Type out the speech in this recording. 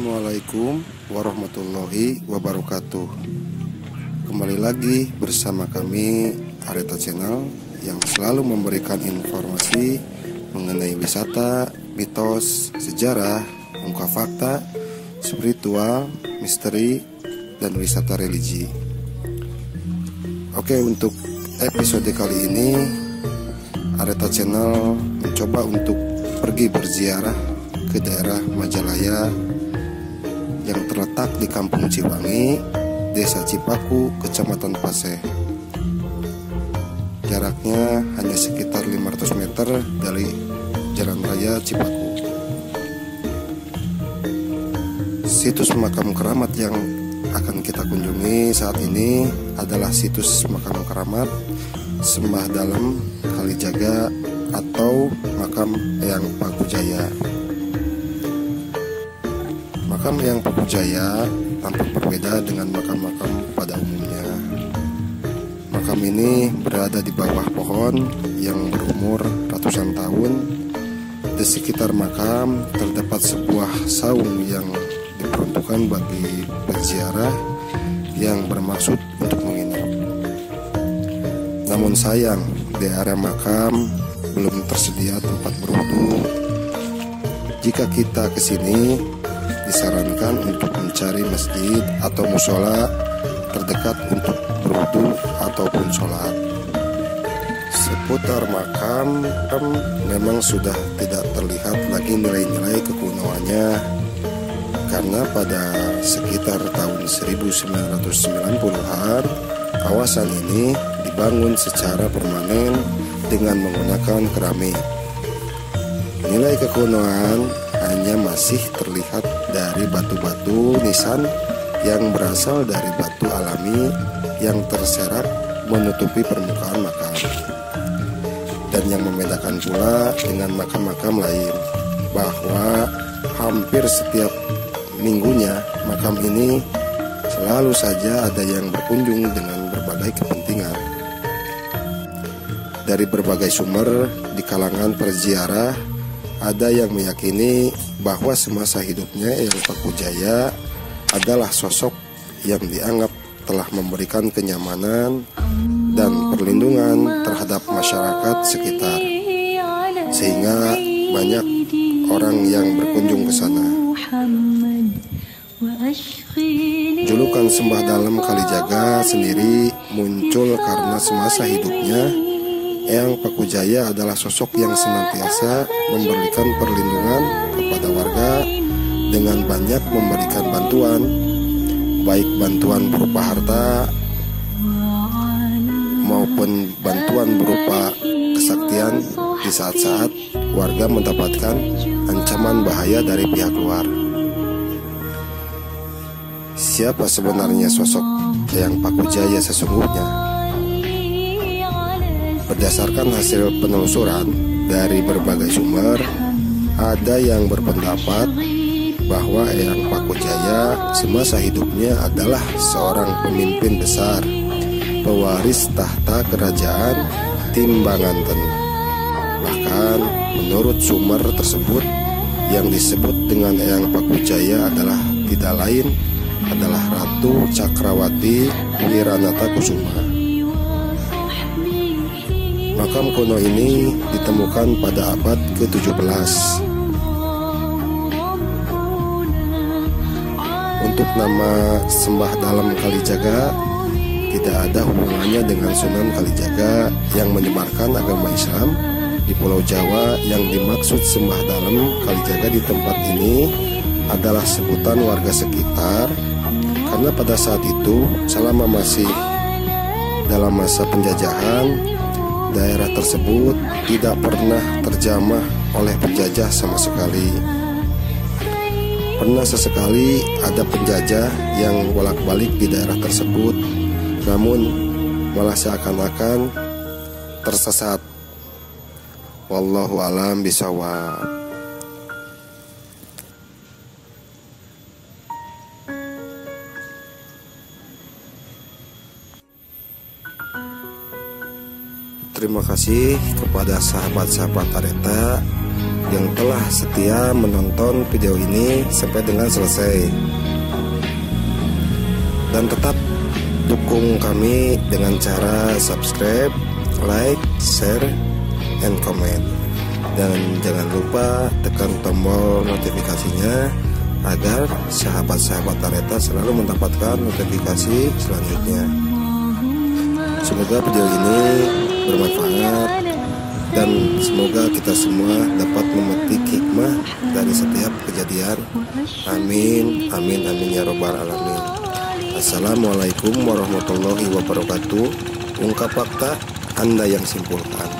Assalamualaikum warahmatullahi wabarakatuh. Kembali lagi bersama kami Areta Channel Yang selalu memberikan informasi mengenai wisata, mitos, sejarah, ungkap fakta, spiritual, misteri, dan wisata religi. Oke untuk episode kali ini Areta Channel mencoba untuk pergi berziarah ke daerah Majalaya yang terletak di Kampung Ciwangi, Desa Cipaku, Kecamatan Paseh. Jaraknya hanya sekitar 500 meter dari Jalan Raya Cipaku. Situs makam keramat yang akan kita kunjungi saat ini adalah situs makam keramat Sembah Dalam Kalijaga atau makam Eyang Pakujaya. Makam Eyang Pakujaya tampak berbeda dengan makam-makam pada umumnya. Makam ini berada di bawah pohon yang berumur ratusan tahun. Di sekitar makam terdapat sebuah saung yang diperuntukkan bagi berziarah yang bermaksud untuk menginap. Namun sayang, di area makam belum tersedia tempat berwudu. Jika kita ke sini, disarankan untuk mencari masjid atau musola terdekat untuk berwudu ataupun sholat. Seputar makam em, memang sudah tidak terlihat lagi nilai-nilai kekunoannya karena pada sekitar tahun 1990-an kawasan ini dibangun secara permanen dengan menggunakan keramik. Nilai kekunoan hanya masih terlihat dari batu-batu nisan yang berasal dari batu alami yang terserak menutupi permukaan makam. Dan yang membedakan pula dengan makam-makam lain bahwa hampir setiap minggunya makam ini selalu saja ada yang berkunjung dengan berbagai kepentingan. Dari berbagai sumber di kalangan perziarah ada yang meyakini bahwa semasa hidupnya Eyang Pakujaya adalah sosok yang dianggap telah memberikan kenyamanan dan perlindungan terhadap masyarakat sekitar sehingga banyak orang yang berkunjung ke sana. Julukan Sembah Dalam Kalijaga sendiri muncul karena semasa hidupnya Eyang Pakujaya adalah sosok yang senantiasa memberikan perlindungan kepada warga dengan banyak memberikan bantuan baik bantuan berupa harta maupun bantuan berupa kesaktian di saat-saat warga mendapatkan ancaman bahaya dari pihak luar. Siapa sebenarnya sosok yang Paku Jaya sesungguhnya? Berdasarkan hasil penelusuran dari berbagai sumber, ada yang berpendapat bahwa Eyang Paku Jaya semasa hidupnya adalah seorang pemimpin besar, pewaris tahta kerajaan Timbanganten. Bahkan menurut sumber tersebut yang disebut dengan Eyang Paku Jaya adalah tidak lain adalah Ratu Cakrawati Wiranata Kusuma. Makam kuno ini ditemukan pada abad ke-17. Untuk nama Sembah Dalam Kalijaga tidak ada hubungannya dengan Sunan Kalijaga yang menyebarkan agama Islam di Pulau Jawa yang dimaksud Sembah Dalam Kalijaga di tempat ini adalah sebutan warga sekitar karena pada saat itu selama masih dalam masa penjajahan daerah tersebut tidak pernah terjamah oleh penjajah sama sekali. Pernah sesekali ada penjajah yang bolak-balik di daerah tersebut, namun malah seakan-akan tersesat. Wallahu alam bisawab. Kasih kepada sahabat-sahabat Areta yang telah setia menonton video ini sampai dengan selesai. Dan tetap dukung kami dengan cara subscribe, like, share, and comment. Dan jangan lupa tekan tombol notifikasinya agar sahabat-sahabat Areta selalu mendapatkan notifikasi selanjutnya. Semoga video ini bermanfaat dan semoga kita semua dapat memetik hikmah dari setiap kejadian. Amin, amin, amin ya robbal alamin. Assalamualaikum warahmatullahi wabarakatuh. Ungkap fakta, Anda yang simpulkan.